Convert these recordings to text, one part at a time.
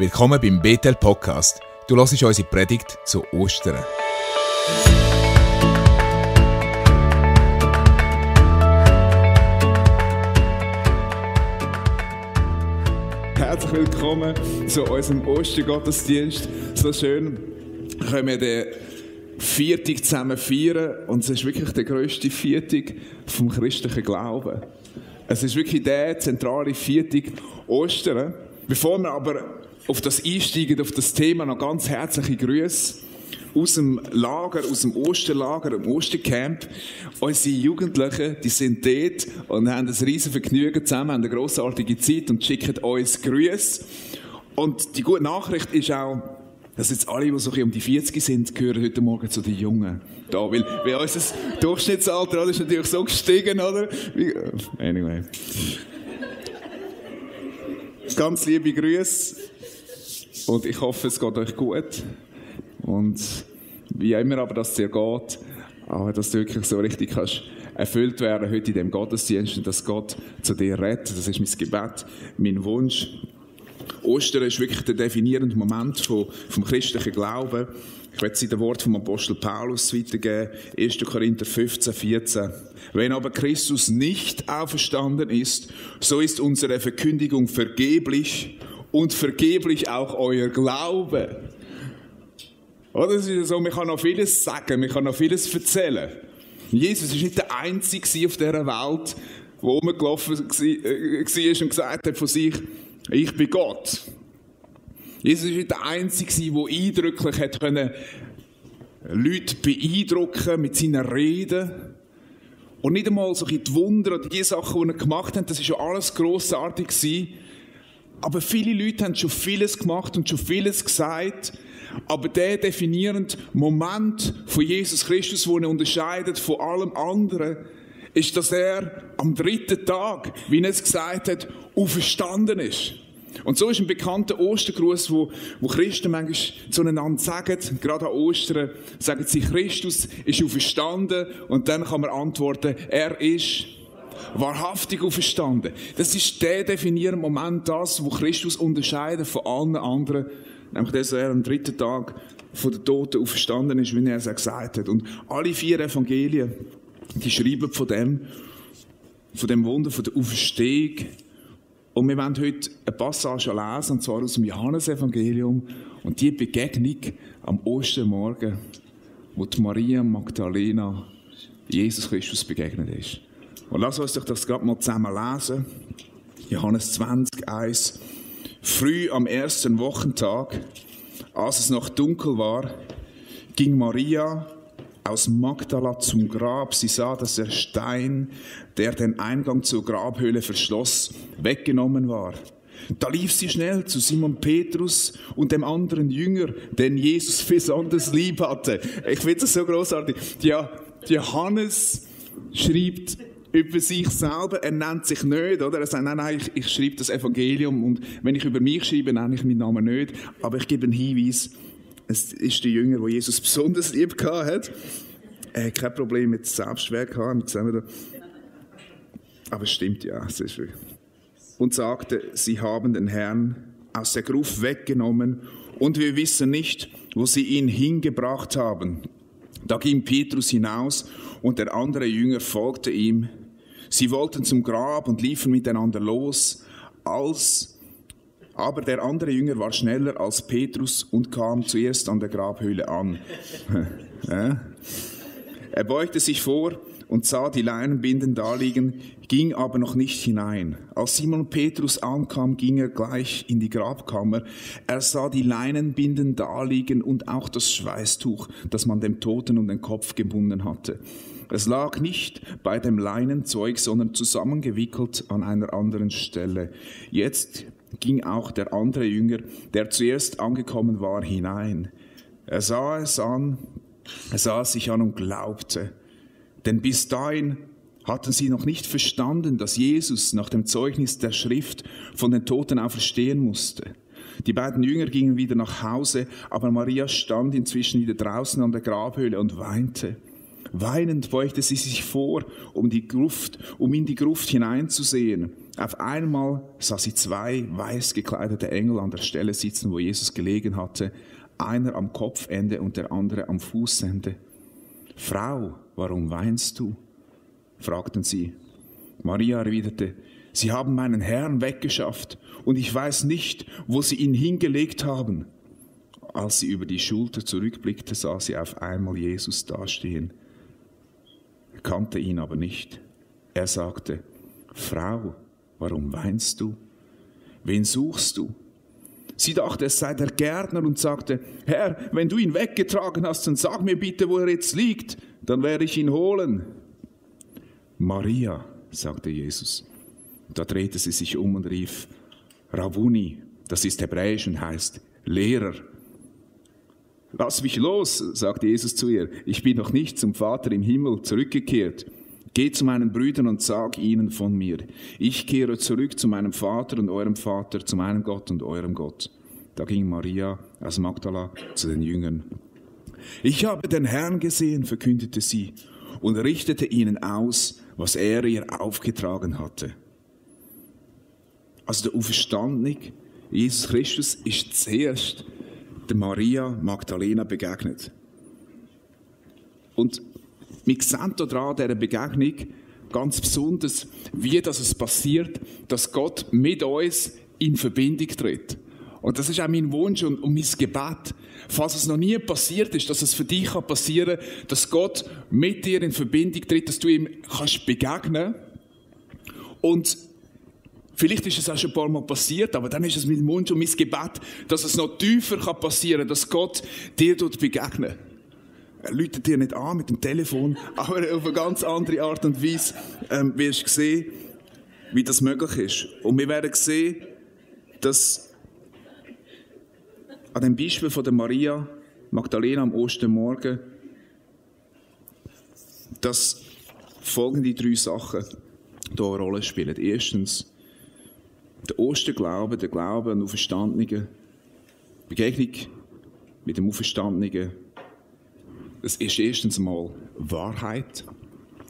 Willkommen beim Bethel Podcast. Du hörst unsere Predigt zu Ostern. Herzlich willkommen zu unserem Ostergottesdienst. So schön können wir den Viertag zusammen feiern und es ist wirklich der grösste Viertag vom christlichen Glauben. Es ist wirklich der zentrale Viertag Ostern. Bevor wir aber auf das einsteigen, auf das Thema, noch ganz herzliche Grüße aus dem Lager, aus dem Osterlager, dem Ostercamp. Unsere Jugendlichen, die sind dort und haben ein riesen Vergnügen zusammen, haben eine grossartige Zeit und schicken uns Grüße. Und die gute Nachricht ist auch, dass jetzt alle, die so um die 40 sind, gehören heute Morgen zu den Jungen. Da, weil, weil unser Durchschnittsalter ist natürlich so gestiegen, oder? Anyway. Ganz liebe Grüße und ich hoffe, es geht euch gut. Und wie immer aber das dir geht, aber dass du wirklich so richtig kannst erfüllt werden heute in dem Gottesdienst und dass Gott zu dir redet. Das ist mein Gebet, mein Wunsch. Ostern ist wirklich der definierende Moment vom, vom christlichen Glauben. Ich werde sie den Wort vom Apostel Paulus weitergeben. 1. Korinther 15, 14. Wenn aber Christus nicht auferstanden ist, so ist unsere Verkündigung vergeblich und vergeblich auch euer Glaube. Oder? Es ist so, man kann noch vieles sagen, man kann noch vieles erzählen. Jesus war nicht der Einzige auf dieser Welt, der rumgelaufen äh, war und gesagt hat von sich, ich bin Gott. Jesus war nicht der Einzige, der eindrücklich hat können, Leute beeindrucken mit seinen Reden. Und nicht einmal so die Wunder oder die Sachen, die er gemacht hat, das war ja alles grossartig. Aber viele Leute haben schon vieles gemacht und schon vieles gesagt. Aber der definierende Moment von Jesus Christus, wo er unterscheidet von allem anderen, ist, dass er am dritten Tag, wie er es gesagt hat, auferstanden ist. Und so ist ein bekannter Ostergruß, wo, wo Christen manchmal zueinander sagen, gerade an Ostern, sagen sie, Christus ist auferstanden und dann kann man antworten, er ist wahrhaftig auferstanden. Das ist der definierende Moment, das, wo Christus unterscheidet von allen anderen Nämlich, dass er am dritten Tag von den Toten auferstanden ist, wie er es gesagt hat. Und alle vier Evangelien, die schreiben von dem, von dem Wunder, von der Auferstehung. Und wir werden heute eine Passage lesen, und zwar aus dem Johannesevangelium. Und die Begegnung am Ostermorgen, wo die Maria Magdalena Jesus Christus begegnet ist. Und lass uns doch das gerade mal zusammen lesen. Johannes 20, 1 Früh am ersten Wochentag, als es noch dunkel war, ging Maria aus Magdala zum Grab. Sie sah, dass der Stein, der den Eingang zur Grabhöhle verschloss, weggenommen war. Da lief sie schnell zu Simon Petrus und dem anderen Jünger, den Jesus besonders lieb hatte. Ich finde das so großartig. Ja, Johannes schreibt über sich selber, er nennt sich nicht, oder? Er sagt, nein, nein, ich, ich schreibe das Evangelium und wenn ich über mich schreibe, nenne ich meinen Namen nicht, aber ich gebe einen Hinweis, es ist der Jünger, wo Jesus besonders lieb hat. Er hat kein Problem mit Selbstwerk gehabt, aber es stimmt ja, es ist Und sagte, sie haben den Herrn aus der Gruft weggenommen und wir wissen nicht, wo sie ihn hingebracht haben. Da ging Petrus hinaus und der andere Jünger folgte ihm. Sie wollten zum Grab und liefen miteinander los, als aber der andere Jünger war schneller als Petrus und kam zuerst an der Grabhöhle an. er beugte sich vor und sah die Leinenbinden daliegen, ging aber noch nicht hinein. Als Simon Petrus ankam, ging er gleich in die Grabkammer. Er sah die Leinenbinden daliegen und auch das Schweißtuch, das man dem Toten um den Kopf gebunden hatte. Es lag nicht bei dem Leinenzeug, sondern zusammengewickelt an einer anderen Stelle. Jetzt ging auch der andere Jünger, der zuerst angekommen war, hinein. Er sah es an, er sah es sich an und glaubte. Denn bis dahin hatten sie noch nicht verstanden, dass Jesus nach dem Zeugnis der Schrift von den Toten auferstehen musste. Die beiden Jünger gingen wieder nach Hause, aber Maria stand inzwischen wieder draußen an der Grabhöhle und weinte. Weinend beugte sie sich vor, um, die Gruft, um in die Gruft hineinzusehen. Auf einmal sah sie zwei weiß gekleidete Engel an der Stelle sitzen, wo Jesus gelegen hatte, einer am Kopfende und der andere am Fußende. Frau, warum weinst du? Fragten sie. Maria erwiderte, Sie haben meinen Herrn weggeschafft und ich weiß nicht, wo Sie ihn hingelegt haben. Als sie über die Schulter zurückblickte, sah sie auf einmal Jesus dastehen. Er kannte ihn aber nicht. Er sagte, Frau, warum weinst du? Wen suchst du? Sie dachte, es sei der Gärtner und sagte, Herr, wenn du ihn weggetragen hast, dann sag mir bitte, wo er jetzt liegt, dann werde ich ihn holen. Maria, sagte Jesus. Da drehte sie sich um und rief, Rabuni, das ist hebräisch und heißt Lehrer. Lass mich los, sagte Jesus zu ihr, ich bin noch nicht zum Vater im Himmel zurückgekehrt. Geh zu meinen Brüdern und sag ihnen von mir. Ich kehre zurück zu meinem Vater und eurem Vater, zu meinem Gott und eurem Gott. Da ging Maria aus Magdala zu den Jüngern. Ich habe den Herrn gesehen, verkündete sie, und richtete ihnen aus, was er ihr aufgetragen hatte. Also der Auferstandene, Jesus Christus, ist zuerst der Maria Magdalena begegnet. Und wir sehen dran, dieser Begegnung, ganz besonders, wie das es passiert, dass Gott mit uns in Verbindung tritt. Und das ist auch mein Wunsch und, und mein Gebet. Falls es noch nie passiert ist, dass es für dich kann passieren dass Gott mit dir in Verbindung tritt, dass du ihm kannst begegnen und Vielleicht ist es auch schon ein paar Mal passiert, aber dann ist es mein Wunsch und mein Gebet, dass es noch tiefer kann passieren kann, dass Gott dir dort begegnet. Er läutet dir nicht an mit dem Telefon, aber auf eine ganz andere Art und Weise ähm, wirst du sehen, wie das möglich ist. Und wir werden sehen, dass an dem Beispiel von der Maria Magdalena am Ostermorgen, dass folgende drei Sachen hier eine Rolle spielen. Erstens, der Osterglaube, der Glaube an Auferstandene, Begegnung mit dem Auferstandenen, das ist erstens mal Wahrheit.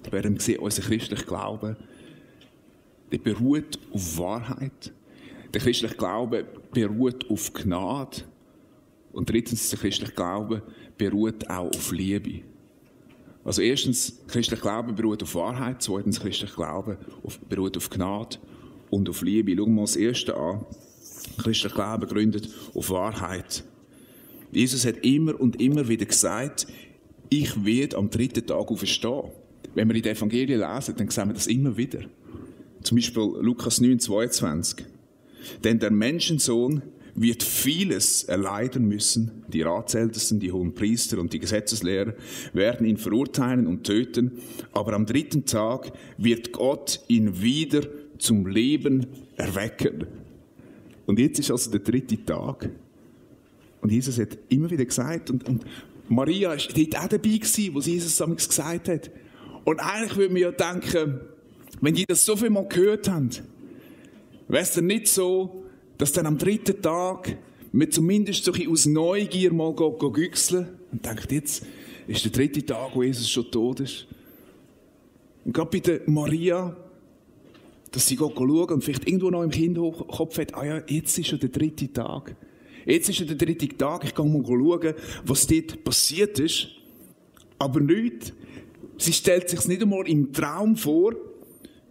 Wir werden sehen, unser christlicher Glaube, der beruht auf Wahrheit. Der christliche Glaube beruht auf Gnade. Und drittens, der christliche Glaube beruht auch auf Liebe. Also erstens, christlicher Glaube beruht auf Wahrheit. Zweitens, christlicher Glaube beruht auf Gnade und auf Liebe. Schauen wir mal das Erste an. Christlicher Glaube gründet auf Wahrheit. Jesus hat immer und immer wieder gesagt, ich werde am dritten Tag auferstehen. Wenn wir in den Evangelien lesen, dann sehen wir das immer wieder. Zum Beispiel Lukas 9, 22. Denn der Menschensohn wird vieles erleiden müssen. Die Ratsältesten, die hohen Priester und die Gesetzeslehrer werden ihn verurteilen und töten. Aber am dritten Tag wird Gott ihn wieder zum Leben erwecken. Und jetzt ist also der dritte Tag. Und Jesus hat immer wieder gesagt, und, und Maria war dort auch dabei gewesen, wo Jesus damals gesagt hat. Und eigentlich würde man ja denken, wenn die das so viel mal gehört haben, wäre es dann nicht so, dass dann am dritten Tag wir zumindest so ein aus Neugier mal güchseln und denkt, jetzt ist der dritte Tag, wo Jesus schon tot ist. Und gerade bei der Maria, dass sie schauen und vielleicht irgendwo noch im Kinderkopf hat, ah ja, jetzt ist schon der dritte Tag. Jetzt ist schon der dritte Tag, ich kann mal schauen, was dort passiert ist. Aber nicht. Sie stellt sich nicht einmal im Traum vor,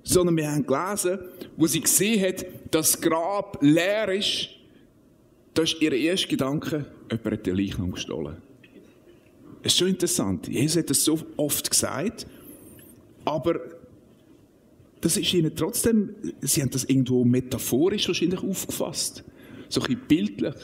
sondern wir haben gelesen, wo sie gesehen hat, dass das Grab leer ist. Das ist ihr erster Gedanke, jemand hat den Leichnam gestohlen. Es ist schon interessant. Jesus hat das so oft gesagt, aber das ist ihnen trotzdem, sie haben das irgendwo metaphorisch wahrscheinlich aufgefasst. So ein bildlich.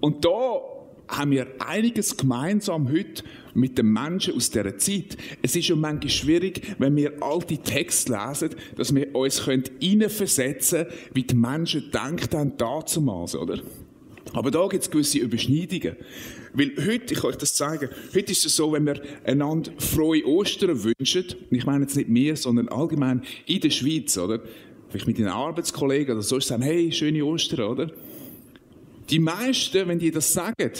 Und da haben wir einiges gemeinsam heute mit den Menschen aus dieser Zeit. Es ist schon manchmal schwierig, wenn wir alte Texte lesen, dass wir uns hineinversetzen können, wie die Menschen denken haben damals, oder? Aber da gibt es gewisse Überschneidungen. Weil heute, ich kann euch das zeigen, heute ist es so, wenn wir einander frohe Ostern wünschen, und ich meine jetzt nicht mir, sondern allgemein in der Schweiz, oder? Vielleicht mit den Arbeitskollegen oder so, sagen, hey, schöne Ostern, oder? Die meisten, wenn die das sagen,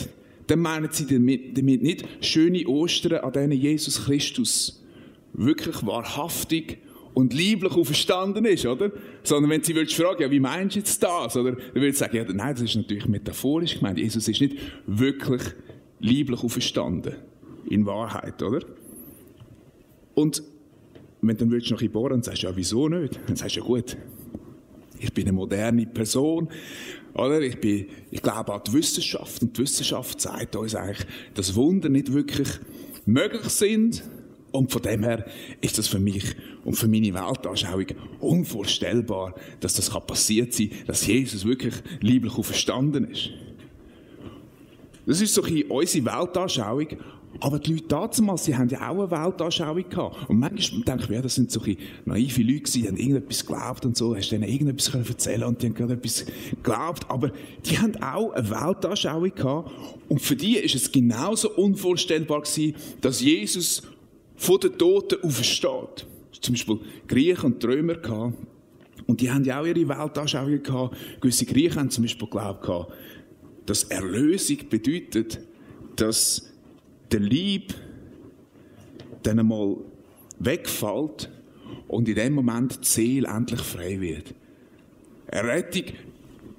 dann meinen sie damit, damit nicht schöne Ostern, an denen Jesus Christus wirklich wahrhaftig und lieblich auferstanden ist, oder? Sondern wenn sie würdest fragen, ja, wie meinst du jetzt das? Oder dann würde sagen, ja, nein, das ist natürlich metaphorisch gemeint. Jesus ist nicht wirklich lieblich auferstanden. In Wahrheit, oder? Und wenn dann willst du noch in bohren und sagst, ja, wieso nicht? Dann sagst du, ja gut, ich bin eine moderne Person, oder? Ich bin, ich glaube an die Wissenschaft und die Wissenschaft zeigt uns eigentlich, dass Wunder nicht wirklich möglich sind. Und von dem her ist das für mich und für meine Weltanschauung unvorstellbar, dass das passiert sein kann, dass Jesus wirklich lieblich auferstanden ist. Das ist so ein unsere Weltanschauung. Aber die Leute damals, sie haben ja auch eine Weltanschauung gehabt. Und manchmal denke ich, ja, das sind so naive Leute die haben irgendetwas geglaubt und so, hast denen irgendetwas erzählen und die haben gerade etwas geglaubt. Aber die haben auch eine Weltanschauung gehabt. Und für die ist es genauso unvorstellbar gewesen, dass Jesus von den Toten aufersteht. Zum Beispiel Griechen und Römer gehabt. Und die haben ja auch ihre Weltanschauung gehabt. Gewisse Griechen haben zum Beispiel geglaubt gehabt, dass Erlösung bedeutet, dass der Lieb dann einmal wegfällt und in dem Moment die Seele endlich frei wird. Errettung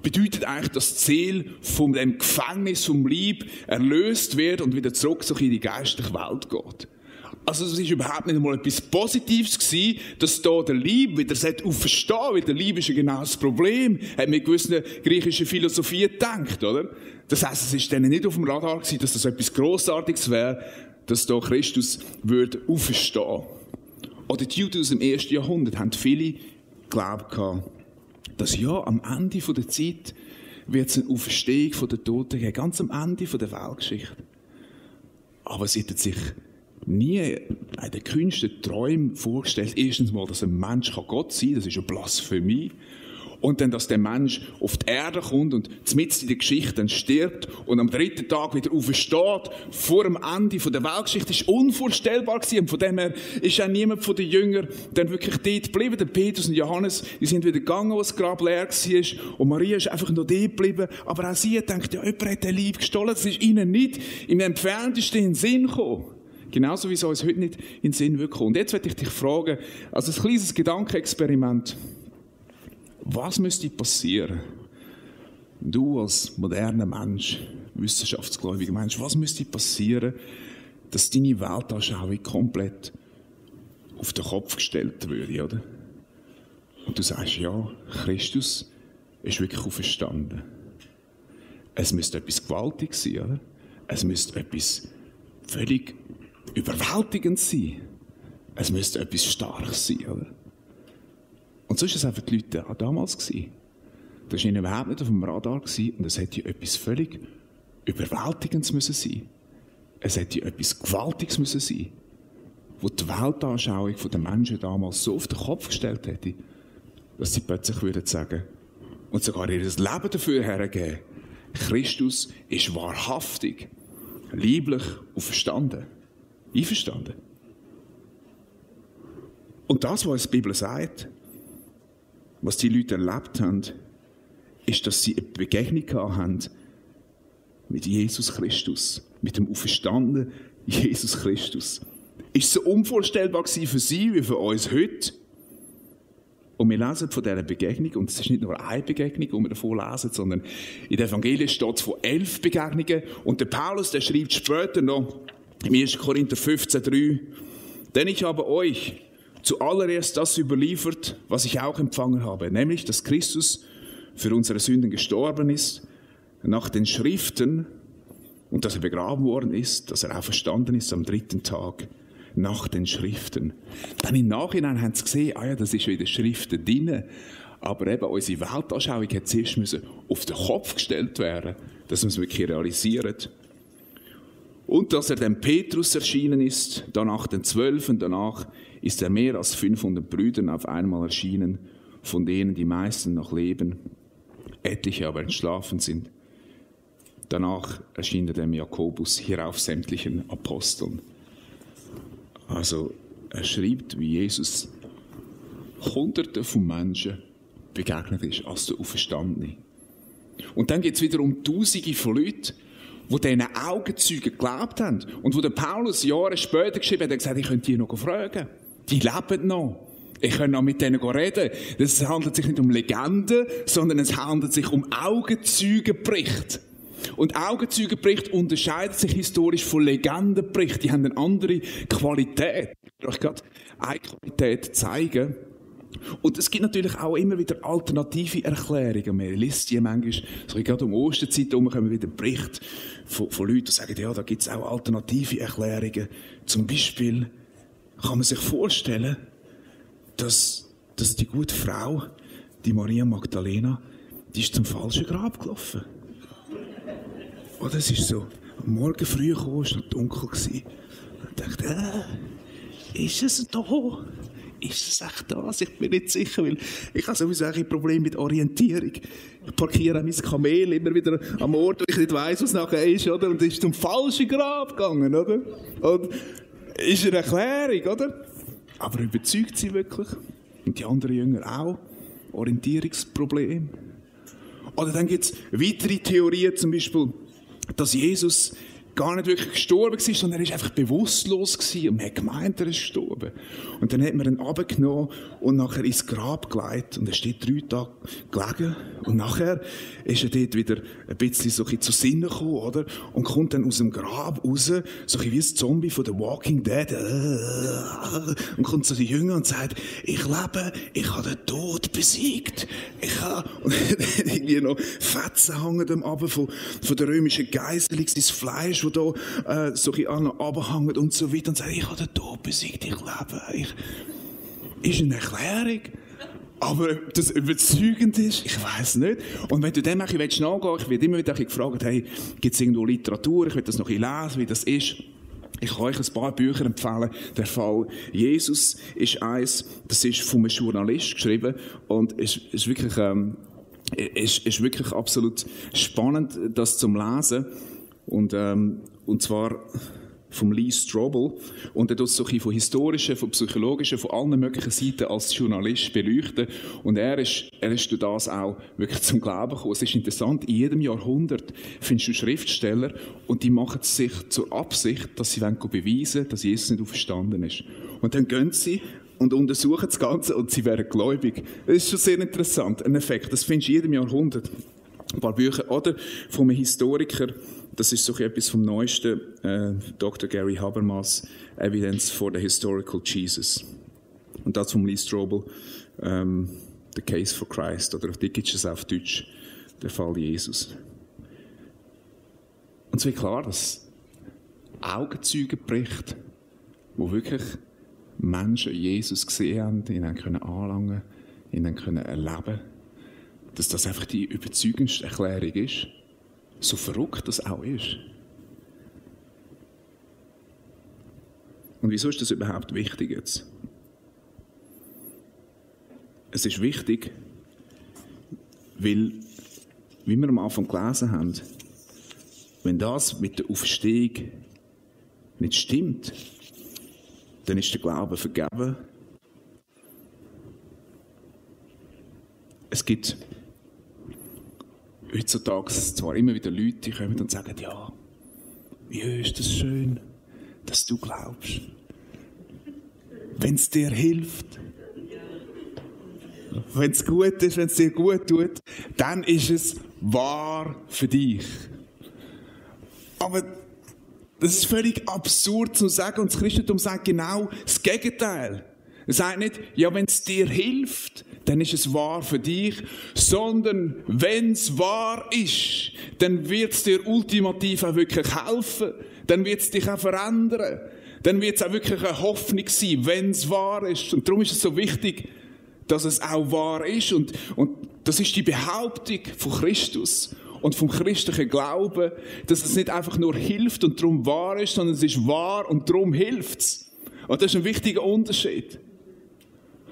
bedeutet eigentlich, dass die Seele von dem Gefängnis vom Lieb erlöst wird und wieder zurück in die geistliche Welt geht. Also es ist überhaupt nicht einmal etwas Positives gewesen, dass da der Lieb wieder auferstehen weil der Lieb ist ja genau das Problem, hat mit gewissen griechischen Philosophie gedacht, oder? Das heisst, es ist denen nicht auf dem Radar gewesen, dass das etwas Grossartiges wäre, dass da Christus würde auferstehen. Oder die Juden aus dem ersten Jahrhundert haben viele geglaubt dass ja, am Ende der Zeit wird es eine Auferstehung den Toten geben, ganz am Ende der Weltgeschichte. Aber sie hätten sich nie in den kühnsten Träumen vorgestellt, erstens mal, dass ein Mensch Gott sein kann, das ist eine Blasphemie. Und dann, dass der Mensch auf die Erde kommt und mitten in der Geschichte dann stirbt und am dritten Tag wieder aufersteht, vor dem Ende der Weltgeschichte, ist unvorstellbar gewesen. Und von dem her ist auch niemand von den Jüngern dann wirklich dort geblieben. Der Petrus und Johannes, die sind wieder gegangen, wo das Grab leer war. Und Maria ist einfach noch dort geblieben. Aber auch sie denkt, ja, jemand hat den Lieb gestohlen. Das ist ihnen nicht im entferntesten in Sinn gekommen. Genauso wie es uns heute nicht in den Sinn kommen. Und jetzt werde ich dich fragen, also ein kleines Gedankenexperiment. Was müsste passieren? Du als moderner Mensch, wissenschaftsgläubiger Mensch, was müsste passieren, dass deine Weltanschauung komplett auf den Kopf gestellt würde, oder? Und du sagst, ja, Christus ist wirklich auferstanden. Es müsste etwas Gewaltiges sein, oder? Es müsste etwas völlig überwältigend sein. Es müsste etwas Starkes sein, oder? Und so war es einfach die Leute damals. Gewesen. Das war ihnen überhaupt nicht auf dem Radar und es hätte etwas völlig Überwältigendes müssen sein. Es hätte etwas Gewaltiges müssen sein, wo die Weltanschauung der Menschen damals so auf den Kopf gestellt hätte, dass sie plötzlich würden sagen und sogar ihr Leben dafür hergeben, Christus ist wahrhaftig, lieblich und verstanden. Einverstanden? Und das, was die Bibel sagt, was die Leute erlebt haben, ist, dass sie eine Begegnung haben mit Jesus Christus, mit dem auferstandenen Jesus Christus. Ist so unvorstellbar für sie wie für uns heute. Und wir lesen von dieser Begegnung, und es ist nicht nur eine Begegnung, die wir davon lesen, sondern in der Evangelien steht es von elf Begegnungen. Und der Paulus, der schreibt später noch, im 1. Korinther 15,3, denn ich habe euch zuallererst das überliefert, was ich auch empfangen habe, nämlich, dass Christus für unsere Sünden gestorben ist, nach den Schriften, und dass er begraben worden ist, dass er auch verstanden ist am dritten Tag, nach den Schriften. Dann im Nachhinein haben sie gesehen, ah ja, das ist den Schriften drin, aber eben unsere Weltanschauung hat zuerst müssen auf den Kopf gestellt werden, dass wir es wirklich realisieren. Und dass er dem Petrus erschienen ist, danach den Zwölfen, danach ist er mehr als 500 Brüdern auf einmal erschienen, von denen die meisten noch leben, etliche aber entschlafen sind. Danach erschien er dem Jakobus, hierauf sämtlichen Aposteln. Also er schreibt, wie Jesus Hunderte von Menschen begegnet ist als der Auferstandene. Und dann geht es wieder um Tausende von Leuten, wo diesen Augenzeugen geglaubt haben. Und wo der Paulus Jahre später geschrieben hat, hat gesagt, ich könnte die noch fragen. Die leben noch. Ich kann noch mit denen reden. Es handelt sich nicht um Legenden, sondern es handelt sich um Augenzeugenbericht. Und Augenzeugenbericht unterscheidet sich historisch von Legendenbericht. Die haben eine andere Qualität. Ich will euch gerade eine Qualität zeigen. Und es gibt natürlich auch immer wieder alternative Erklärungen. Man liest die manchmal, so gerade um Osterzeit herum kommen wieder Berichte von, von Leuten, die sagen, ja, da gibt es auch alternative Erklärungen. Zum Beispiel kann man sich vorstellen, dass, dass die gute Frau, die Maria Magdalena, die ist zum falschen Grab gelaufen. Oder es ist so, am Morgen früh gekommen, es war noch dunkel. Und ich dachte, äh, ist es da? Ist es echt das? Ich bin nicht sicher, weil ich habe sowieso ein Problem mit Orientierung. Ich parkiere mein Kamel immer wieder am Ort, wo ich nicht weiss, was nachher ist, oder? Und es ist zum falschen Grab gegangen, oder? Und ist eine Erklärung, oder? Aber überzeugt sie wirklich? Und die anderen Jünger auch? Orientierungsproblem? Oder dann gibt es weitere Theorien, zum Beispiel, dass Jesus gar nicht wirklich gestorben war, sondern er war einfach bewusstlos gewesen und man hat gemeint, er ist gestorben. Und dann hat man ihn abgenommen und nachher ins Grab gelegt und er steht drei Tage gelegen und nachher ist er dort wieder ein bisschen so ein zu Sinnen gekommen, oder? Und kommt dann aus dem Grab raus, so ein wie ein Zombie von The Walking Dead und kommt zu den Jüngern und sagt, ich lebe, ich habe den Tod besiegt. Ich habe, und irgendwie noch Fetzen hängen am Abend von, von der römischen Geiselung, sein Fleisch, wo da äh, so ein abhängt und so weiter und sagt, ich habe den Tod besiegt, ich lebe. Ich, ist eine Erklärung. Aber ob das überzeugend ist, ich weiß nicht. Und wenn du dem ein bisschen nachgehen ich werde immer wieder gefragt, hey, gibt es irgendwo Literatur, ich will das noch ein bisschen lesen, wie das ist. Ich kann euch ein paar Bücher empfehlen. Der Fall Jesus ist eins, das ist von einem Journalist geschrieben und es ist wirklich, ähm, ist, ist wirklich absolut spannend, das zum Lesen. Und, ähm, und zwar vom Lee Strobel. Und er tut so von historischen, von psychologischen, von allen möglichen Seiten als Journalist beleuchten. Und er ist, er ist durch das auch wirklich zum Glauben gekommen. Es ist interessant, in jedem Jahrhundert findest du Schriftsteller und die machen es sich zur Absicht, dass sie wollen beweisen dass Jesus nicht auferstanden ist. Und dann gehen sie und untersuchen das Ganze und sie werden gläubig. Das ist schon sehr interessant, ein Effekt. Das findest du in jedem Jahrhundert. Ein paar Bücher. Oder von einem Historiker, das ist so etwas vom Neuesten, äh, Dr. Gary Habermas, Evidence for the Historical Jesus. Und das vom Lee Strobel, ähm, The Case for Christ, oder auf es auf Deutsch, der Fall Jesus. Und es wird klar, dass Augenzeugenbericht, wo wirklich Menschen Jesus gesehen haben, ihn können anlangen, ihn können erleben, dass das einfach die überzeugendste Erklärung ist so verrückt das auch ist. Und wieso ist das überhaupt wichtig jetzt? Es ist wichtig, weil, wie wir am Anfang gelesen haben, wenn das mit der Auferstehung nicht stimmt, dann ist der Glaube vergeben. Es gibt heutzutage zwar immer wieder Leute, die kommen und sagen, ja, wie ist das schön, dass du glaubst. Wenn es dir hilft, wenn es gut ist, wenn es dir gut tut, dann ist es wahr für dich. Aber das ist völlig absurd zu sagen und das Christentum sagt genau das Gegenteil. Er sagt nicht, ja, wenn es dir hilft, dann ist es wahr für dich, sondern wenn es wahr ist, dann wird es dir ultimativ auch wirklich helfen, dann wird es dich auch verändern, dann wird es auch wirklich eine Hoffnung sein, wenn es wahr ist. Und darum ist es so wichtig, dass es auch wahr ist und, und das ist die Behauptung von Christus und vom christlichen Glauben, dass es nicht einfach nur hilft und darum wahr ist, sondern es ist wahr und darum hilft es. Und das ist ein wichtiger Unterschied.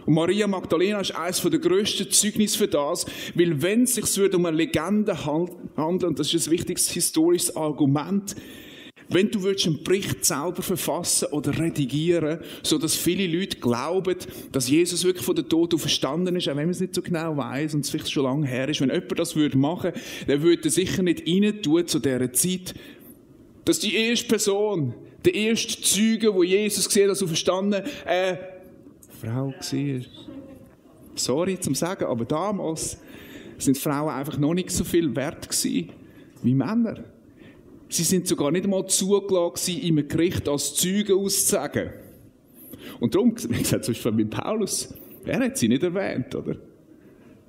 Und Maria Magdalena ist eines der grössten Zeugnisse für das, weil wenn es sich um eine Legende handelt, und das ist ein wichtiges historisches Argument, wenn du einen Bericht selber verfassen oder redigieren, so dass viele Leute glauben, dass Jesus wirklich von der Tod verstanden ist, auch wenn man es nicht so genau weiß und es vielleicht schon lange her ist, wenn jemand das würde machen, dann würde er sicher nicht rein tun zu dieser Zeit, dass die erste Person, der erste Zeuge, wo Jesus gesehen hat, also verstanden, eine Frau war. Sorry zum Sagen, aber damals sind Frauen einfach noch nicht so viel wert wie Männer. Sie sind sogar nicht einmal zugelassen, im Gericht als Zeuge auszusagen. Und darum, wie gesagt, zum Beispiel mit Paulus, er hat sie nicht erwähnt, oder?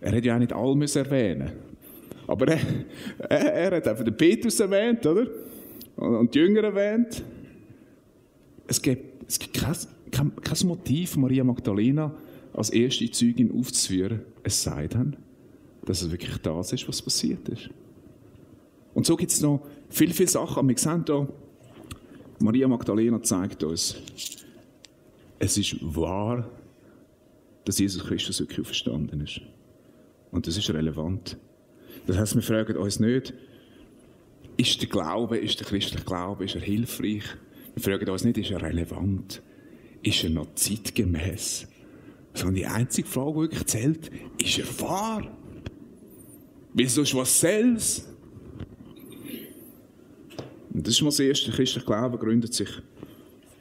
Er hat ja auch nicht alle erwähnen Aber er, er, er, hat einfach den Petrus erwähnt, oder? Und die Jünger erwähnt. Es gibt, es gibt kein, kein, kein Motiv, Maria Magdalena als erste Zeugin aufzuführen, es sei denn, dass es wirklich das ist, was passiert ist. Und so gibt es noch viele, viele Sachen. Wir sehen hier, Maria Magdalena zeigt uns, es ist wahr, dass Jesus Christus wirklich verstanden ist. Und das ist relevant. Das heißt, wir fragen uns nicht, ist der Glaube, ist der christliche Glaube, ist er hilfreich? Wir fragen uns nicht, ist er relevant? Ist er noch zeitgemäß? Sondern die einzige Frage, die wirklich zählt, ist er wahr? Wieso ist was selbst? Und das ist mal das Erste. Der christliche Glaube gründet sich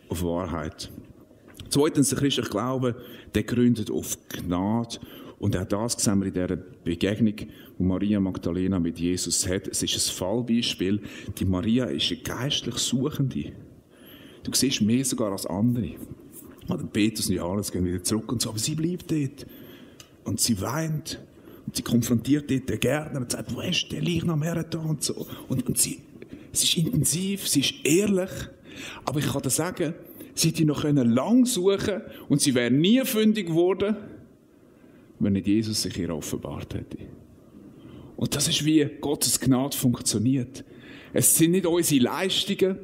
auf Wahrheit. Zweitens, der christliche Glaube, der gründet auf Gnade. Und auch das sehen wir in dieser Begegnung, die Maria Magdalena mit Jesus hat. Es ist ein Fallbeispiel. Die Maria ist eine geistlich Suchende. Du siehst mehr sogar als andere. Petrus und Johannes gehen wieder zurück und so, aber sie bleibt dort. Und sie weint. Und sie konfrontiert dort den Gärtner und sagt, wo ist der Leichnam her und so. Und, und sie, es ist intensiv, sie ist ehrlich. Aber ich kann dir sagen, sie hätte noch lang suchen und sie wäre nie fündig geworden, wenn nicht Jesus sich ihr offenbart hätte. Und das ist wie Gottes Gnade funktioniert. Es sind nicht unsere Leistungen.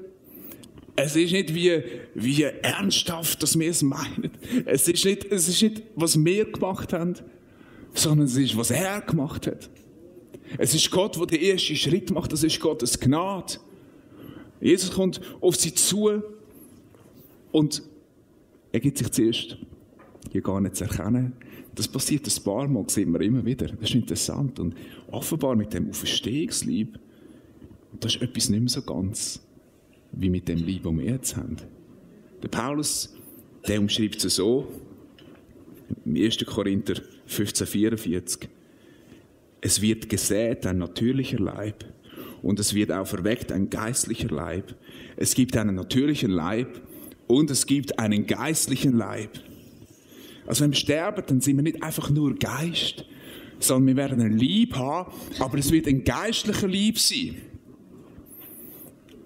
Es ist nicht wie, wie ernsthaft, dass wir es meinen. Es ist nicht, es ist nicht, was wir gemacht haben, sondern es ist, was er gemacht hat. Es ist Gott, der den ersten Schritt macht. Das ist Gottes Gnade. Jesus kommt auf sie zu und er gibt sich zuerst hier gar nicht zu erkennen. Das passiert ein paar Mal, sehen wir immer wieder. Das ist interessant. Und offenbar mit dem Auferstehungslieb, das ist etwas nicht mehr so ganz, wie mit dem Lieb, das wir jetzt haben. Der Paulus, der umschreibt es so, im 1. Korinther 15, 44. Es wird gesät ein natürlicher Leib und es wird auch erweckt ein geistlicher Leib. Es gibt einen natürlichen Leib und es gibt einen geistlichen Leib. Also wenn wir sterben, dann sind wir nicht einfach nur Geist, sondern wir werden ein Lieb haben, aber es wird ein geistlicher Lieb sein.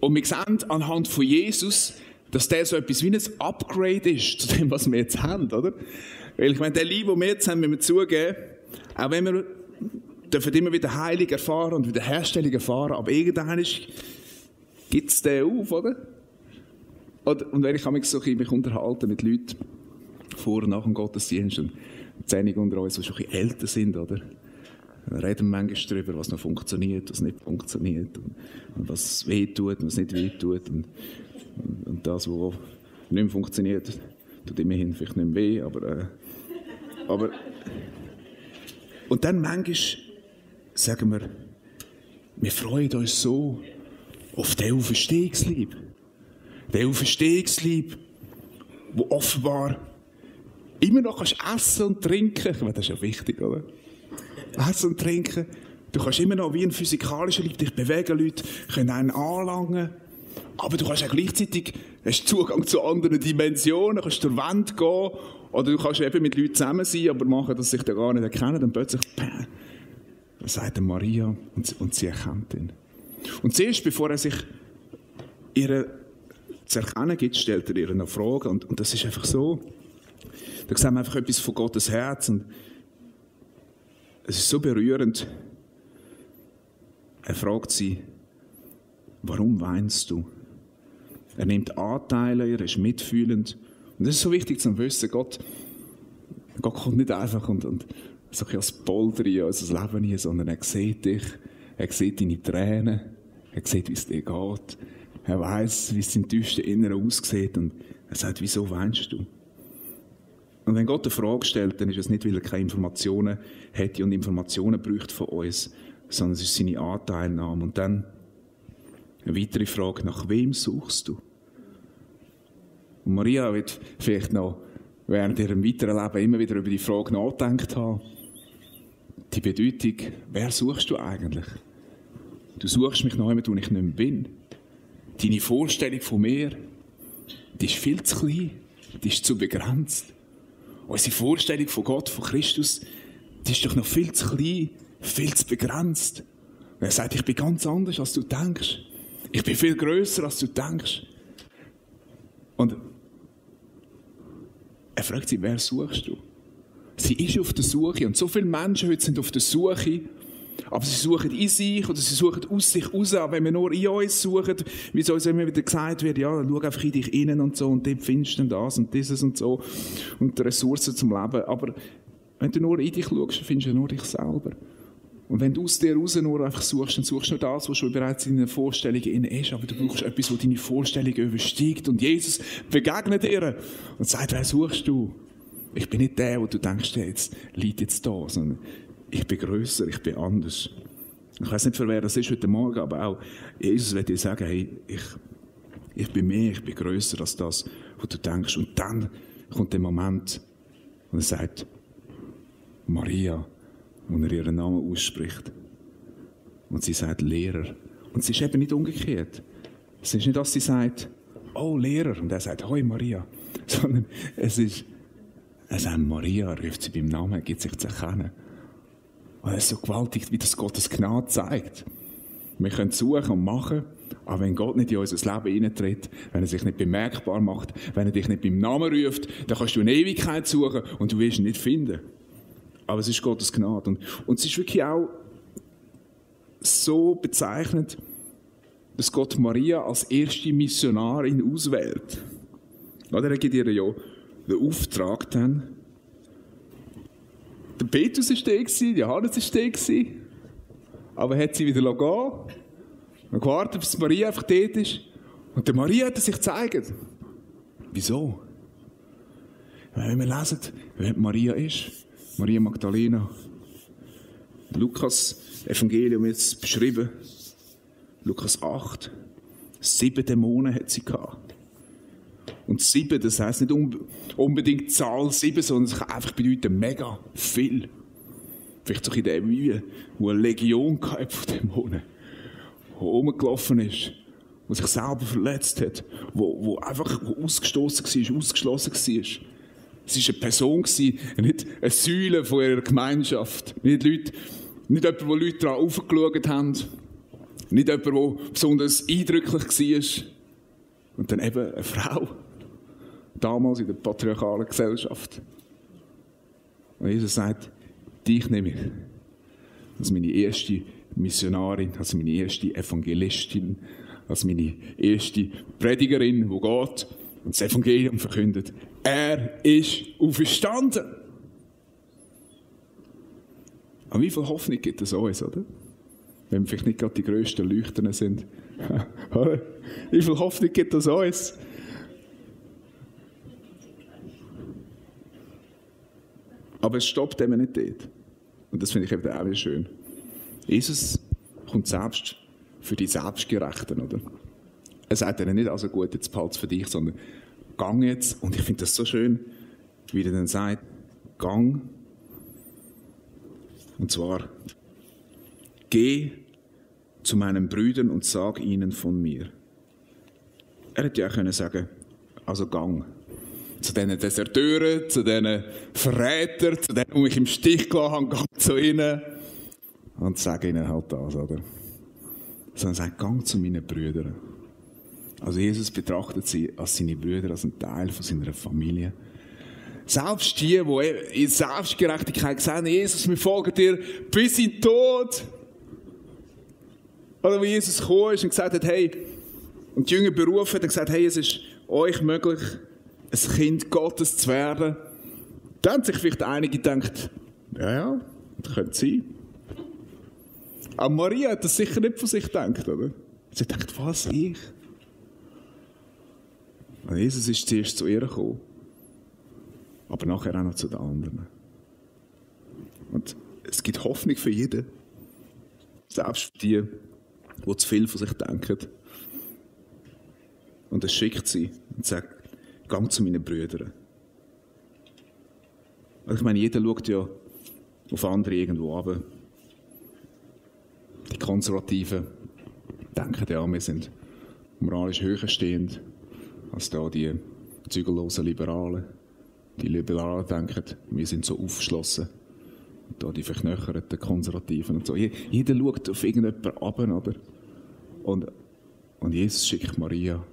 Und wir sehen anhand von Jesus, dass der so etwas wie ein Upgrade ist zu dem, was wir jetzt haben, oder? Weil ich meine, der Lieb, den wir jetzt haben, müssen wir zugeben, auch wenn wir dürfen immer wieder Heilung erfahren und wieder Herstellung erfahren, aber irgendwann gibt es den auf, oder? Und wenn ich mich so ein mich unterhalte mit Leuten vor und nach dem Gottesdienst und einige unter uns, die schon ein bisschen älter sind, oder? Wir reden manchmal darüber, was noch funktioniert, was nicht funktioniert und, und was weh tut und was nicht weh tut und, und, und das, was nicht mehr funktioniert, tut immerhin vielleicht nicht mehr weh, aber äh, aber, und dann manchmal sagen wir, wir freuen uns so auf den Auferstehungslieb. Den Auferstehungslieb, wo offenbar immer noch kannst essen und trinken. Ich das ist ja wichtig, oder? Essen und trinken. Du kannst immer noch wie ein physikalischer Lieb dich bewegen, Leute können einen anlangen. Aber du kannst auch gleichzeitig hast Zugang zu anderen Dimensionen, kannst zur Wand gehen oder du kannst eben mit Leuten zusammen sein, aber machen, dass sie sich da gar nicht erkennen. Dann plötzlich, bäh, sagt Maria und sie, und sie erkennt ihn. Und zuerst, bevor er sich ihre zu erkennen gibt, stellt er ihr noch Fragen. Und, und das ist einfach so. Da sehen wir einfach etwas von Gottes Herz. Und es ist so berührend. Er fragt sie, warum weinst du? Er nimmt Anteile, er ist mitfühlend. Und das ist so wichtig zu wissen, Gott, Gott kommt nicht einfach und, und so ein als Polder in unser Leben hier, sondern er sieht dich, er sieht deine Tränen, er sieht, wie es dir geht, er weiß, wie es im tiefsten Inneren aussieht und er sagt, wieso weinst du? Und wenn Gott eine Frage stellt, dann ist es nicht, weil er keine Informationen hätte und Informationen braucht von uns, sondern es ist seine Anteilnahme. Und dann Eine weitere Frage, nach wem suchst du? Und Maria wird vielleicht noch während ihrem weiteren Leben immer wieder über die Frage nachgedacht haben. Die Bedeutung, wer suchst du eigentlich? Du suchst mich nach jemandem, wo ich nicht mehr bin. Deine Vorstellung von mir, die ist viel zu klein, die ist zu begrenzt. Unsere Vorstellung von Gott, von Christus, die ist doch noch viel zu klein, viel zu begrenzt. Und er sagt, ich bin ganz anders, als du denkst. Ich bin viel größer, als du denkst. Und er fragt sie, wer suchst du? Sie ist auf der Suche. Und so viele Menschen heute sind auf der Suche. Aber sie suchen in sich oder sie suchen aus sich raus. Aber wenn wir nur in uns suchen, wie es uns immer wieder gesagt wird, ja, schau einfach in dich innen und so und dort findest du das und dieses und so und die Ressourcen zum Leben. Aber wenn du nur in dich schaust, findest du nur dich selber. Und wenn du aus dir raus nur einfach suchst, dann suchst du nur das, was schon bereits in deiner Vorstellung innen ist. Aber du brauchst etwas, was deine Vorstellung übersteigt. Und Jesus begegnet dir und sagt, wer suchst du? Ich bin nicht der, wo du denkst, jetzt liegt jetzt da, sondern ich bin größer, ich bin anders. Ich weiß nicht, für wer das ist heute Morgen, aber auch Jesus wird dir sagen, hey, ich, ich bin mehr, ich bin größer als das, was du denkst. Und dann kommt der Moment, wo er sagt, Maria, wo er ihren Namen ausspricht. Und sie sagt Lehrer. Und es ist eben nicht umgekehrt. Es ist nicht, dass sie sagt, oh Lehrer, und er sagt, hoi Maria, sondern es ist, er sagt Maria, ruft sie beim Namen, gibt sich zu erkennen. Und es ist so gewaltig, wie das Gottes Gnade zeigt. Wir können suchen und machen, aber wenn Gott nicht in unser Leben eintritt, wenn er sich nicht bemerkbar macht, wenn er dich nicht beim Namen ruft, dann kannst du eine Ewigkeit suchen und du wirst ihn nicht finden. Aber es ist Gottes Gnade. Und, und es ist wirklich auch so bezeichnet, dass Gott Maria als erste Missionarin auswählt. Oder er gibt ihr ja den Auftrag dann. Der Petrus war der, Johannes war der. Aber hat sie wieder gehen und gewartet, bis Maria einfach dort ist. Und der Maria hat sich gezeigt. Wieso? Wenn wir lesen, wer Maria ist, Maria Magdalena. Lukas Evangelium jetzt beschrieben. Lukas 8. Sieben Dämonen hat sie gehabt. Und sieben, das heisst nicht unbedingt Zahl sieben, sondern es kann einfach bedeuten mega viel. Vielleicht so in der Mühe, wo eine Legion von Dämonen, die rumgelaufen ist, wo sich selber verletzt hat, wo, wo einfach ausgestoßen war, ausgeschlossen war. Es war eine Person, nicht eine Säule von ihrer Gemeinschaft. Nicht, Leute, nicht jemand, wo Leute daran aufgeschaut haben. Nicht jemand, der besonders eindrücklich war. Und dann eben eine Frau. Damals in der patriarchalen Gesellschaft. Und Jesus sagt, dich nehme ich. Als meine erste Missionarin, als meine erste Evangelistin, als meine erste Predigerin, die geht und das Evangelium verkündet. Er ist auferstanden. Aber wie viel Hoffnung gibt es uns, oder? Wenn wir vielleicht nicht gerade die grössten Leuchten sind. wie viel Hoffnung gibt es uns? Aber es stoppt eben nicht dort. Und das finde ich eben auch wieder schön. Jesus kommt selbst für die Selbstgerechten, oder? Er sagt ihnen nicht, also gut, jetzt behalte für dich, sondern gang jetzt. Und ich finde das so schön, wie er dann sagt, gang. Und zwar, geh zu meinen Brüdern und sag ihnen von mir. Er hätte ja auch können sagen, also gang. Zu diesen Deserteuren, zu diesen Verrätern, zu denen, die mich im Stich gelassen haben, gang zu ihnen. Und sag ihnen halt das, oder? Sondern sagt, gang zu meinen Brüdern. Also Jesus betrachtet sie als seine Brüder, als einen Teil von seiner Familie. Selbst die, die in Selbstgerechtigkeit haben, Jesus, wir folgen dir bis in den Tod. Oder wo Jesus gekommen ist und gesagt hat, hey, und die Jünger berufen hat und gesagt, hey, es ist euch möglich, ein Kind Gottes zu werden. Dann haben sich vielleicht einige gedacht, ja, ja, das könnte sein. Aber Maria hat das sicher nicht von sich gedacht, oder? Sie gedacht, was, ich? Und Jesus ist zuerst zu ihr gekommen, aber nachher auch noch zu den anderen. Und es gibt Hoffnung für jeden. Selbst für die, die zu viel von sich denken. Und er schickt sie und sagt, gang zu meinen Brüdern. Also ich meine, jeder schaut ja auf andere irgendwo ab. Die Konservativen denken ja, wir sind moralisch höher stehend als da die zügellosen Liberalen. Die Liberalen denken, wir sind so aufgeschlossen. Und da die verknöcherten Konservativen und so. Jeder schaut auf irgendjemanden ab, oder? Und, und Jesus schickt Maria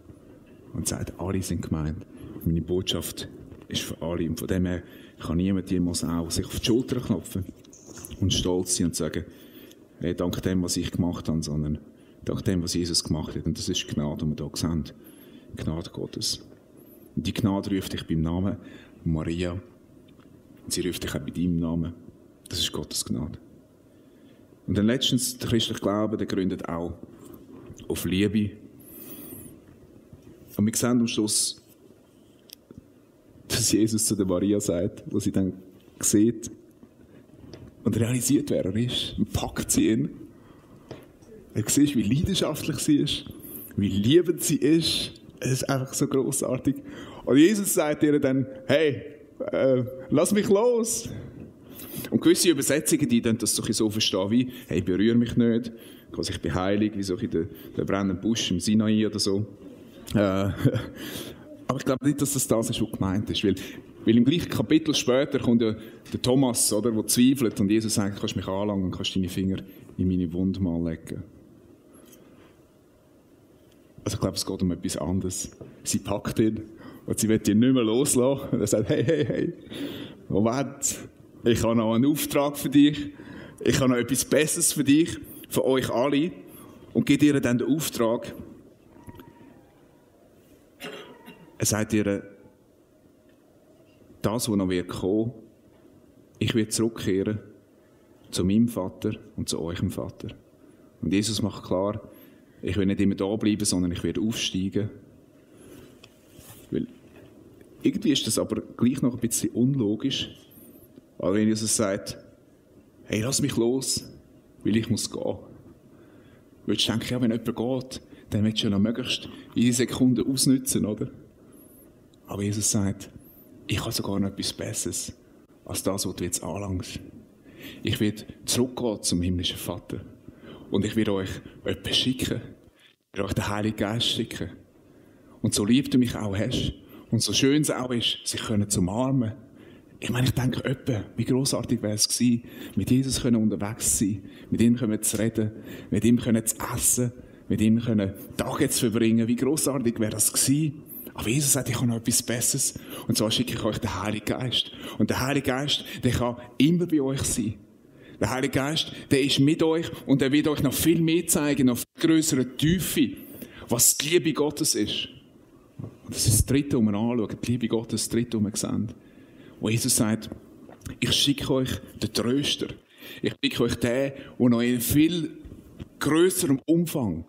und sagt, alle sind gemeint. Meine Botschaft ist für alle. Und von dem her kann niemand jemals auch sich auf die Schulter klopfen und stolz sein und sagen, hey, dank dem, was ich gemacht habe, sondern dank dem, was Jesus gemacht hat. Und das ist Gnade, die wir hier sehen. Gnade Gottes. Und die Gnade ruft dich beim Namen Maria. Und sie ruft dich auch bei deinem Namen. Das ist Gottes Gnade. Und dann letztens, der christliche Glaube, der gründet auch auf Liebe. Und wir sehen am Schluss, dass Jesus zu der Maria sagt, wo sie dann sieht und realisiert, wer er ist. Und packt sie ihn. Er sieht, wie leidenschaftlich sie ist, wie liebend sie ist. Es ist einfach so großartig. Und Jesus sagt ihr dann, hey, äh, lass mich los. Und gewisse Übersetzungen, die dann das so verstehen wie, hey, berühre mich nicht, ich bin heilig, wie so in der, der brennenden Busch im Sinai oder so. Äh, aber ich glaube nicht, dass das das ist, was gemeint ist. Weil, weil im gleichen Kapitel später kommt ja der Thomas, oder, der zweifelt und Jesus sagt, kannst mich anlangen und kannst deine Finger in meine Wunde mal legen. Also ich glaube, es geht um etwas anderes. Sie packt ihn und sie wird ihn nicht mehr loslassen. Und er sagt, hey, hey, hey, Moment, ich habe noch einen Auftrag für dich. Ich habe noch etwas Besseres für dich, für euch alle. Und gibt ihr dann den Auftrag. Er sagt ihr, das, was noch wird kommen, ich werde zurückkehren zu meinem Vater und zu eurem Vater. Und Jesus macht klar, ich will nicht immer da bleiben, sondern ich werde aufsteigen. Weil irgendwie ist das aber gleich noch ein bisschen unlogisch. Weil wenn Jesus sagt, hey, lass mich los, weil ich muss gehen. Würdest du denken, ja, wenn jemand geht, dann willst du ja noch möglichst jede Sekunde ausnutzen, oder? Aber Jesus sagt, ich habe sogar noch etwas Besseres als das, was du jetzt anlangst. Ich werde zurückgehen zum himmlischen Vater. Und ich werde euch etwas schicken. Ich werde euch den Heiligen Geist schicken. Und so lieb du mich auch hast, und so schön es auch ist, sich können zum Armen. Ich meine, ich denke öppe, wie großartig wäre es gewesen, mit Jesus können unterwegs sein, mit ihm können zu reden, mit ihm können zu essen, mit ihm können Tage zu verbringen. Wie großartig wäre das gewesen? Aber Jesus sagt, ich habe noch etwas Besseres. Und zwar schicke ich euch den Heiligen Geist. Und der Heilige Geist, der kann immer bei euch sein. Der Heilige Geist, der ist mit euch und der wird euch noch viel mehr zeigen, noch viel größere Tiefe, was die Liebe Gottes ist. Und das ist das Dritte, was wir anschauen, die Liebe Gottes, das Dritte, was wir sehen. Wo Jesus sagt, ich schicke euch den Tröster. Ich schicke euch den, der noch in viel größerem Umfang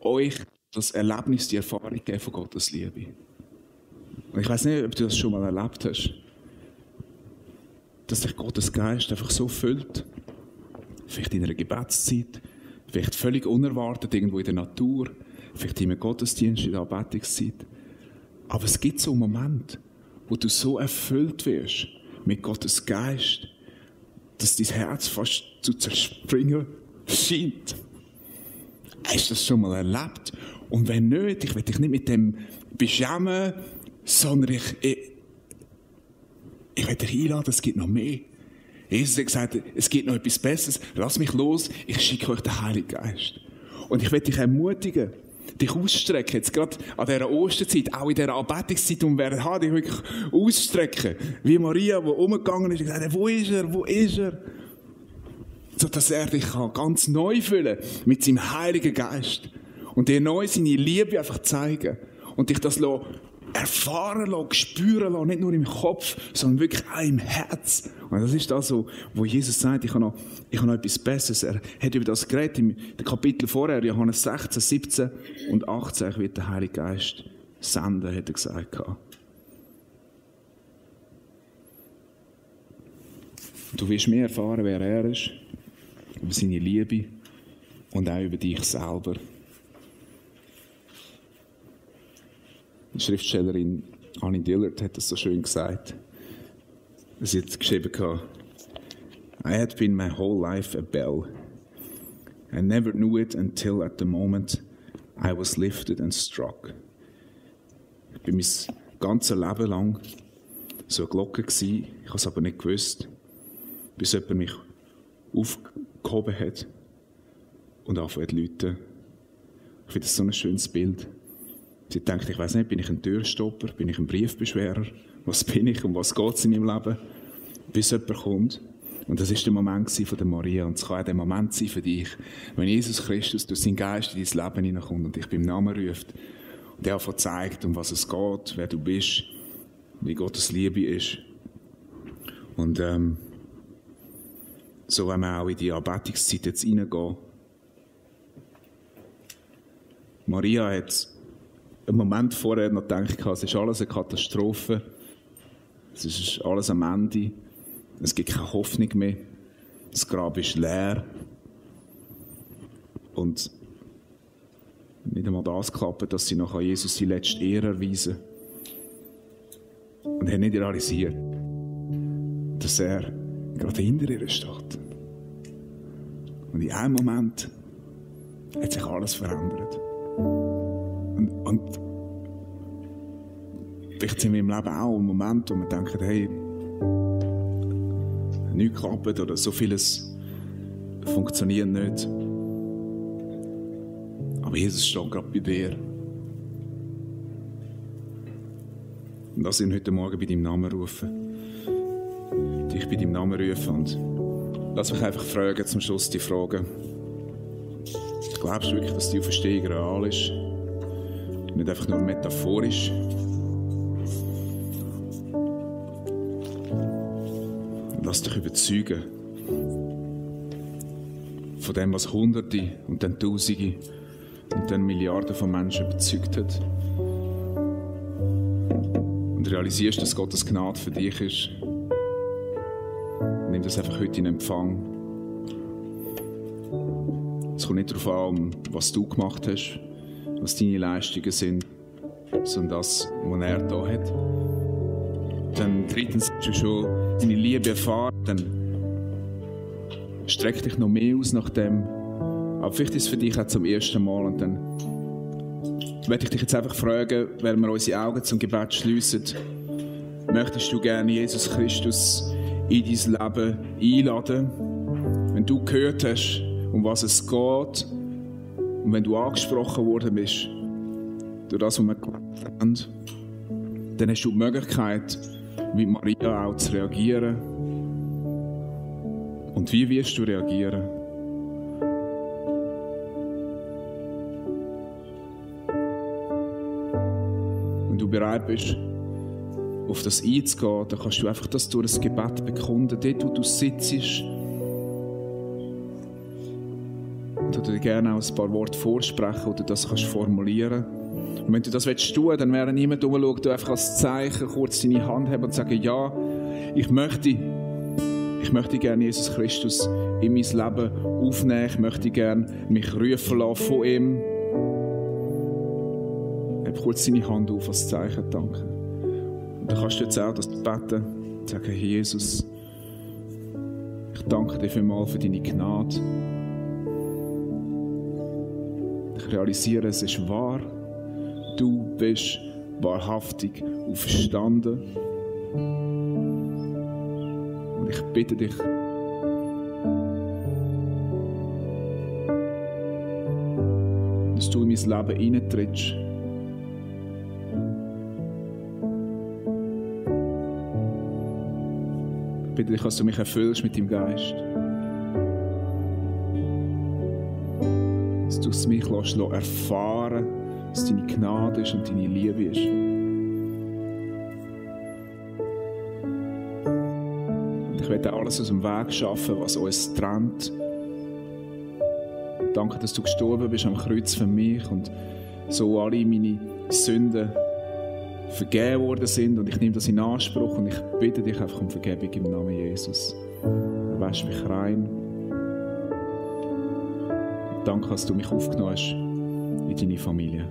euch das Erlebnis, die Erfahrung geben von Gottes Liebe. Ich weiß nicht, ob du das schon mal erlebt hast, dass sich Gottes Geist einfach so füllt, vielleicht in einer Gebetszeit, vielleicht völlig unerwartet irgendwo in der Natur, vielleicht in einem Gottesdienst, in der Anbetungszeit. Aber es gibt so einen Moment, wo du so erfüllt wirst mit Gottes Geist, dass dein Herz fast zu zerspringen scheint. Hast du das schon mal erlebt? Und wenn nicht, ich will dich nicht mit dem beschämen, sondern ich, ich, ich will dich einladen, es gibt noch mehr. Jesus hat gesagt, es gibt noch etwas Besseres. Lass mich los, ich schicke euch den Heiligen Geist. Und ich will dich ermutigen, dich ausstrecken, jetzt gerade an dieser Osterzeit, auch in dieser Anbetungszeit, und wer hat dich wirklich ausstrecken, wie Maria, die umgegangen ist und gesagt wo ist er, wo ist er? So dass er dich ganz neu füllen mit seinem Heiligen Geist. Und dir neu seine Liebe einfach zeigen. Und dich das erfahren lassen, spüren lassen, nicht nur im Kopf, sondern wirklich auch im Herz. Und das ist das, wo Jesus sagt, ich habe noch, ich habe noch etwas Besseres. Er hat über das geredet im Kapitel vorher, Johannes 16, 17 und 18, wird der Heilige Geist senden, hat er gesagt. Du wirst mehr erfahren, wer er ist, über seine Liebe und auch über dich selber. Die Schriftstellerin Annie Dillard hat das so schön gesagt. Sie hat geschrieben, I had been my whole life a bell. I never knew it until at the moment I was lifted and struck. Ich bin mein ganzes Leben lang so eine Glocke gewesen. Ich habe es aber nicht gewusst, bis jemand mich aufgehoben hat und anfangen zu läuten. Ich finde das so ein schönes Bild. Sie denkt, ich weiß nicht, bin ich ein Türstopper, bin ich ein Briefbeschwerer, was bin ich, um was geht es in meinem Leben, bis jemand kommt. Und das ist der Moment von der Maria. Und es kann auch der Moment sein für dich, wenn Jesus Christus durch seinen Geist in dein Leben hineinkommt und dich beim Namen ruft und einfach zeigt, um was es geht, wer du bist, wie Gottes Liebe ist. Und ähm, so wenn wir auch in die Anbetungszeit jetzt reingehen. Maria hat einen Moment vorher noch gedacht, es ist alles eine Katastrophe. Es ist alles am Ende. Es gibt keine Hoffnung mehr. Das Grab ist leer. Und nicht einmal das klappt, dass sie noch Jesus die letzte Ehre erweisen. Und hat nicht realisiert, dass er gerade hinter ihr steht. Und in einem Moment hat sich alles verändert. Und, vielleicht sind wir im Leben auch im Moment, wo wir denken, hey, nichts klappt oder so vieles funktioniert nicht. Aber Jesus steht gerade bei dir. Und lass ihn heute Morgen bei deinem Namen rufen. Dich bei deinem Namen rufen und lass mich einfach fragen, zum Schluss die Frage. Glaubst du wirklich, dass die Auferstehung real ist? Nicht einfach nur metaphorisch? Lass dich überzeugen von dem, was Hunderte und dann Tausende und dann Milliarden von Menschen überzeugt hat. Und realisierst, dass Gottes Gnade für dich ist. Nimm das einfach heute in Empfang. Es kommt nicht darauf an, was du gemacht hast, was deine Leistungen sind, sondern das, was er da hat. Dann drittens hast du schon deine Liebe erfahren, dann streck dich noch mehr aus nach dem. Aber vielleicht ist es für dich auch zum ersten Mal und dann werde ich dich jetzt einfach fragen, wenn wir unsere Augen zum Gebet schließen. Möchtest du gerne Jesus Christus in dein Leben einladen? Wenn du gehört hast, um was es geht und wenn du angesprochen worden bist durch das, was wir haben, dann hast du die Möglichkeit, wie Maria auch zu reagieren. Und wie wirst du reagieren? Wenn du bereit bist, auf das einzugehen, dann kannst du einfach das durch das Gebet bekunden, dort wo du sitzt. Und du dir gerne auch ein paar Worte vorsprechen oder das kannst formulieren und wenn du das willst tun, dann wäre niemand umschaut, du einfach als Zeichen kurz deine Hand haben und sagen, ja, ich möchte, ich möchte gerne Jesus Christus in mein Leben aufnehmen, ich möchte gerne mich rufen lassen von ihm. Heb kurz deine Hand auf als Zeichen, danke. Und dann kannst du jetzt auch das beten und sagen, Jesus, ich danke dir vielmals für deine Gnade. Ich realisiere, es ist wahr du bist wahrhaftig auferstanden. Und ich bitte dich, dass du in mein Leben hineintrittst. Ich bitte dich, dass du mich erfüllst mit deinem Geist. Dass du es mich lässt, erfahren dass deine Gnade ist und deine Liebe ist. Und ich werde alles aus dem Weg schaffen, was uns trennt. Danke, dass du gestorben bist am Kreuz für mich und so alle meine Sünden vergeben worden sind und ich nehme das in Anspruch und ich bitte dich einfach um Vergebung im Namen Jesus. Wasch mich rein. Danke, dass du mich aufgenommen hast in deine Familie.